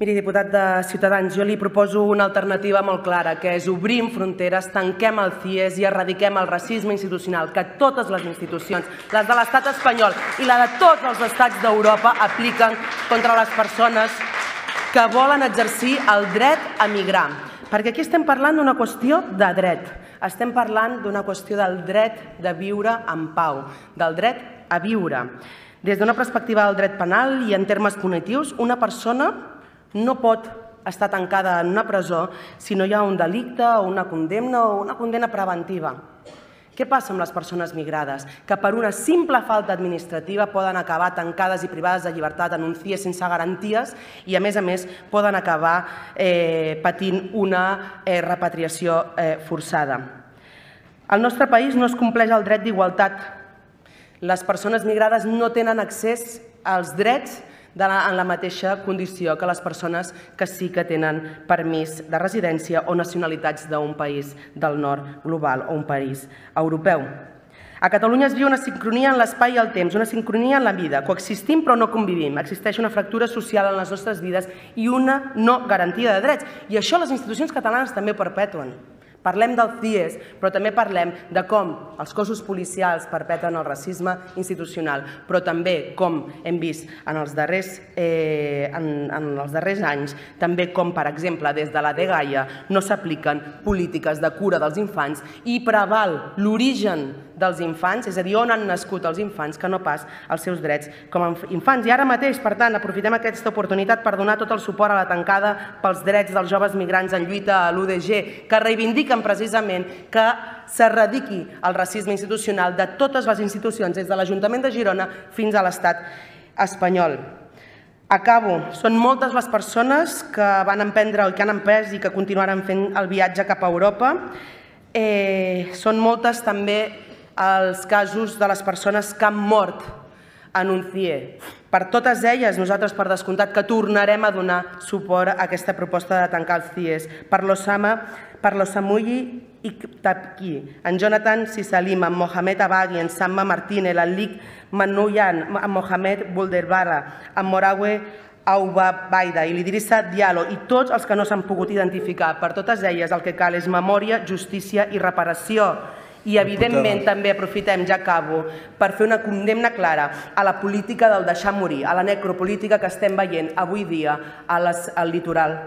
Miri, diputat de Ciutadans, jo li proposo una alternativa molt clara, que és obrim fronteres, tanquem el CIES i erradiquem el racisme institucional que totes les institucions, les de l'estat espanyol i la de tots els estats d'Europa, apliquen contra les persones que volen exercir el dret a migrar. Perquè aquí estem parlant d'una qüestió de dret. Estem parlant d'una qüestió del dret de viure en pau, del dret a viure. Des d'una perspectiva del dret penal i en termes punitius, una persona no pot estar tancada en una presó si no hi ha un delicte o una condemna o una condemna preventiva. Què passa amb les persones migrades? Que per una simple falta administrativa poden acabar tancades i privades de llibertat en un CIE sense garanties i, a més a més, poden acabar eh, patint una eh, repatriació eh, forçada. Al nostre país no es compleix el dret d'igualtat. Les persones migrades no tenen accés als drets la, en la mateixa condició que les persones que sí que tenen permís de residència o nacionalitats d'un país del nord global o un país europeu. A Catalunya es viu una sincronia en l'espai i el temps, una sincronia en la vida. Coexistim però no convivim. Existeix una fractura social en les nostres vides i una no garantia de drets. I això les institucions catalanes també perpetuen. Parlem del CIES, però també parlem de com els cossos policials perpetren el racisme institucional, però també com hem vist en els darrers, eh, en, en els darrers anys, també com, per exemple, des de la DGAIA no s'apliquen polítiques de cura dels infants i preval l'origen dels infants, és a dir, on han nascut els infants, que no pas els seus drets com a infants. I ara mateix, per tant, aprofitem aquesta oportunitat per donar tot el suport a la tancada pels drets dels joves migrants en lluita a l'UDG, que reivindiquen precisament que s'erradiqui el racisme institucional de totes les institucions, des de l'Ajuntament de Girona fins a l'Estat espanyol. Acabo. Són moltes les persones que van emprendre i que han emprès i que continuaran fent el viatge cap a Europa. Eh, són moltes també els casos de les persones que han mort en un CIE. Per totes elles, nosaltres, per descomptat, que tornarem a donar suport a aquesta proposta de tancar els CIEs. Per l'Osama, per l'Osamuyi i Tapki, en Jonathan Sisalim, en Mohamed Abagui, en Samba Martínez, en Lik Manuyan, en Mohamed Bulderbara, en Morawe Auba Baida i l'Idrissa Diallo i tots els que no s'han pogut identificar. Per totes elles el que cal és memòria, justícia i reparació i, evidentment, també aprofitem, ja acabo, per fer una condemna clara a la política del deixar morir, a la necropolítica que estem veient avui dia al litoral